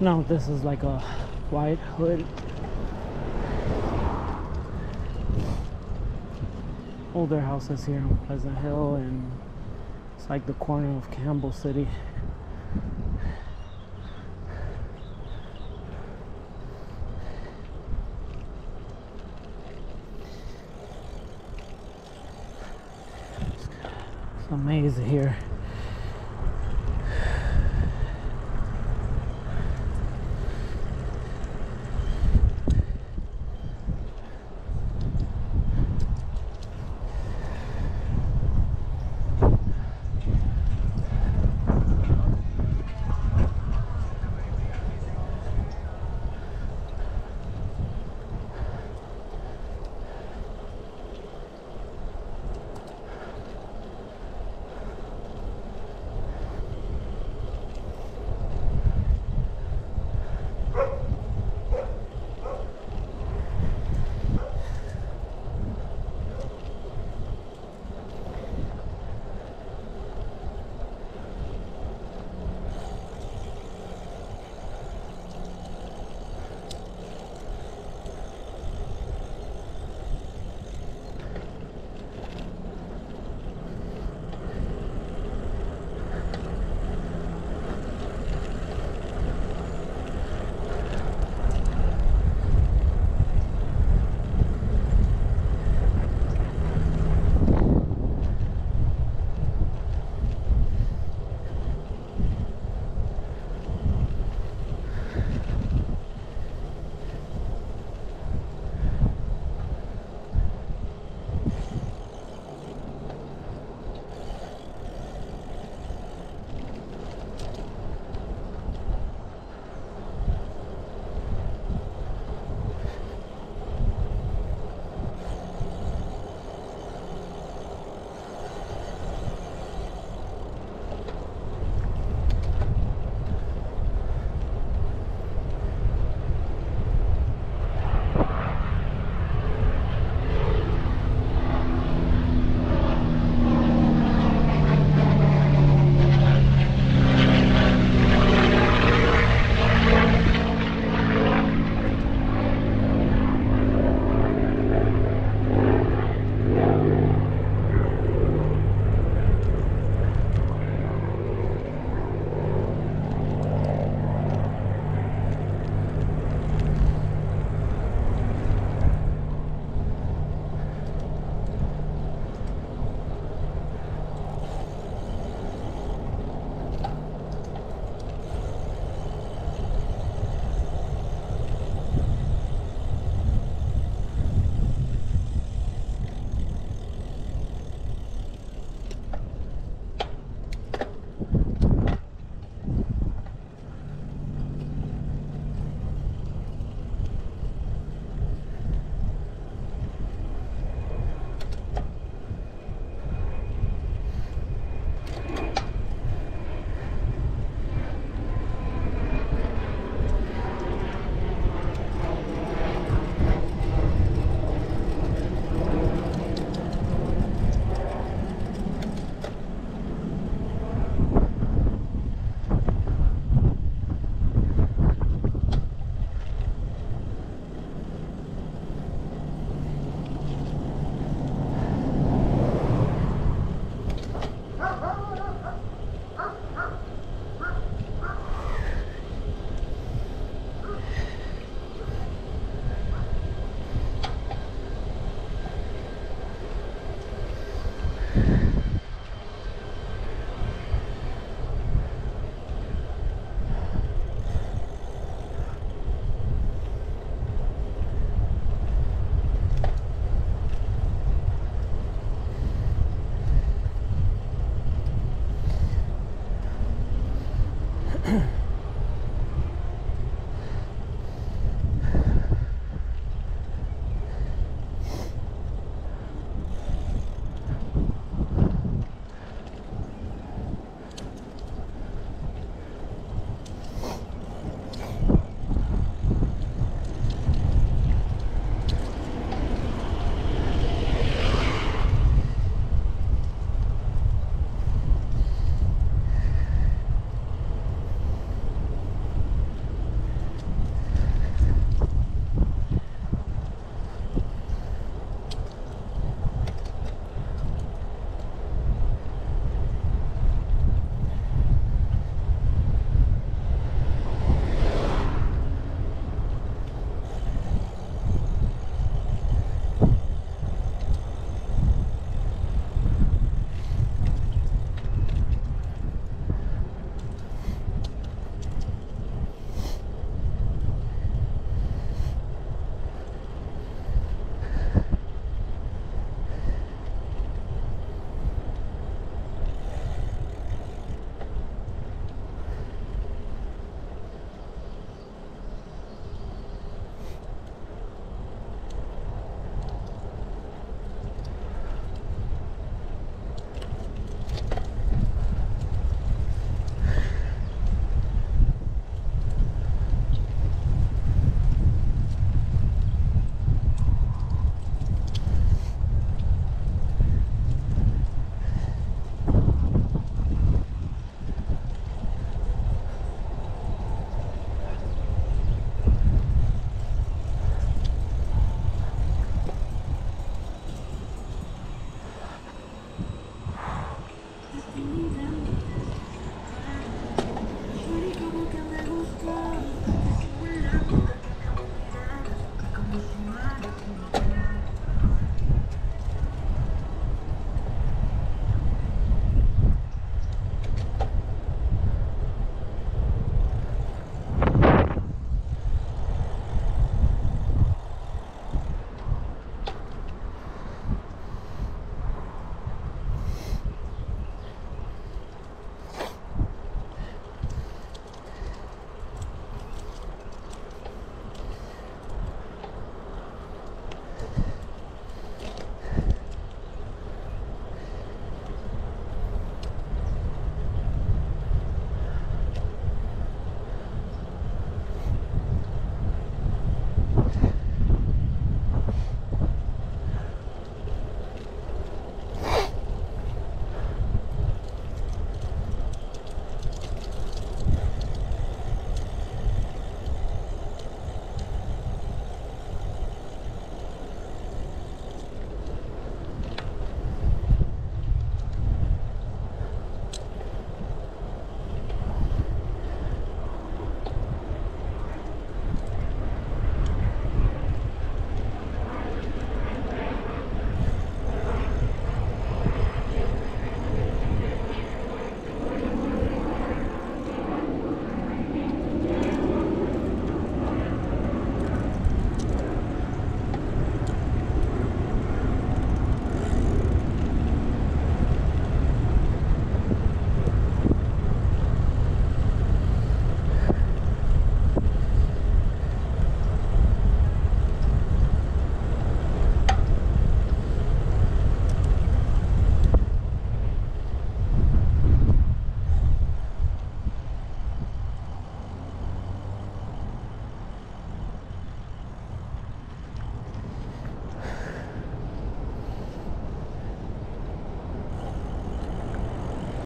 No, this is like a white hood. Older houses here on Pleasant Hill, and it's like the corner of Campbell City. It's amazing here.